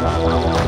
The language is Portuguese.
Música